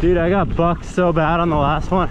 Dude, I got bucked so bad on the last one.